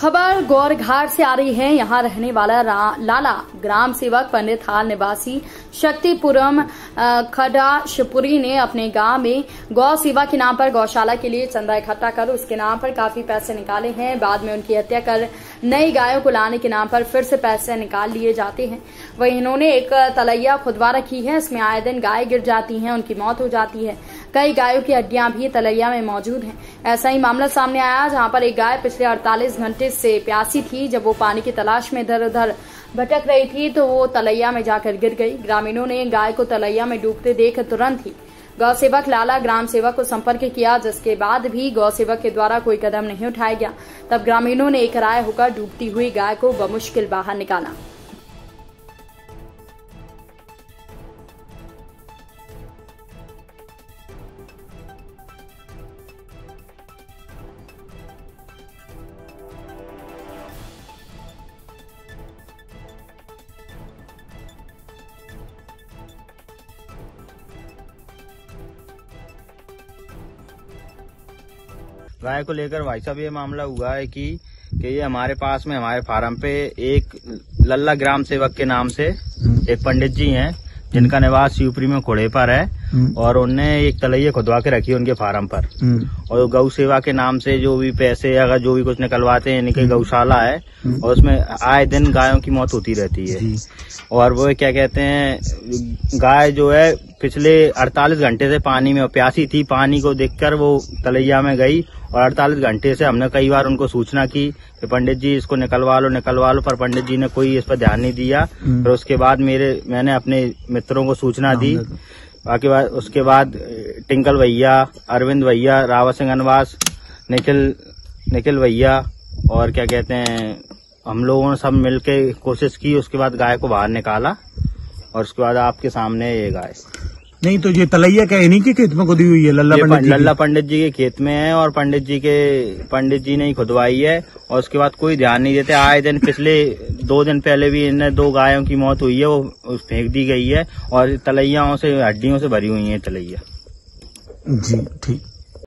खबर गौरघाट से आ रही है। यहाँ रहने वाला लाला ग्राम सेवक पंडित हाल निवासी शक्तिपुरम खडा शिवपुरी ने अपने गाँव में गौ सेवा के नाम पर गौशाला के लिए चंदा इकट्ठा कर उसके नाम पर काफ़ी पैसे निकाले हैं। बाद में उनकी हत्या कर नई गायों को लाने के नाम पर फिर से पैसे निकाल लिए जाते हैं। वही इन्होंने एक तलैया खुदवा रखी है। इसमें आए दिन गाय गिर जाती है, उनकी मौत हो जाती है। कई गायों की हड्डियाँ भी तलैया में मौजूद है। ऐसा ही मामला सामने आया जहाँ पर एक गाय पिछले 48 घंटे से प्यासी थी। जब वो पानी की तलाश में इधर उधर भटक रही थी तो वो तलैया में जाकर गिर गई। ग्रामीणों ने गाय को तलैया में डूबते देख तुरंत ही गौ सेवक लाला ग्राम सेवक को संपर्क किया, जिसके बाद भी गौ सेवक के द्वारा कोई कदम नहीं उठाया गया। तब ग्रामीणों ने एक राय होकर डूबती हुई गाय को बमुश्किल बाहर निकाला। गाय को लेकर भाई साहब ये मामला हुआ है कि कि ये हमारे पास में हमारे फार्म पे एक लल्ला ग्राम सेवक के नाम से एक पंडित जी हैं जिनका निवास शिवपुरी में खोड़े पर है हम्म। और उनने एक तलैया खुदवा के रखी है उनके फार्म पर हम्म। और गौ सेवा के नाम से जो भी पैसे अगर जो भी कुछ निकलवाते हैं इनकी हम्म। गौशाला है और उसमें आए दिन गायों की मौत होती रहती है और वो क्या कहते हैं गाय जो है पिछले 48 घंटे से पानी में प्यासी थी। पानी को देखकर वो तलैया में गई और 48 घंटे से हमने कई बार उनको सूचना की कि पंडित जी इसको निकलवा लो निकलवा लो पर पंडित जी ने कोई इस पर ध्यान नहीं दिया। फिर उसके बाद मेरे मैंने अपने मित्रों को सूचना दी। बाकी बाद उसके बाद टिंकल भैया अरविंद भैया रावत सिंह अनवास निखिल निखिल भैया और क्या कहते हैं हम लोगों ने सब मिलके कोशिश की। उसके बाद गाय को बाहर निकाला और उसके बाद आपके सामने ये गाय। नहीं तो ये तलैया क्या इन्हीं के खेत में खुदी हुई है? लल्ला पंडित जी लल्ला पंडित जी के खेत में है और पंडित जी के पंडित जी ने ही खुदवाई है और उसके बाद कोई ध्यान नहीं देते। आए दिन पिछले दो दिन पहले भी इनने दो गायों की मौत हुई है वो फेंक दी गई है और तलैयाओं से हड्डियों से भरी हुई है तलैया। जी ठीक।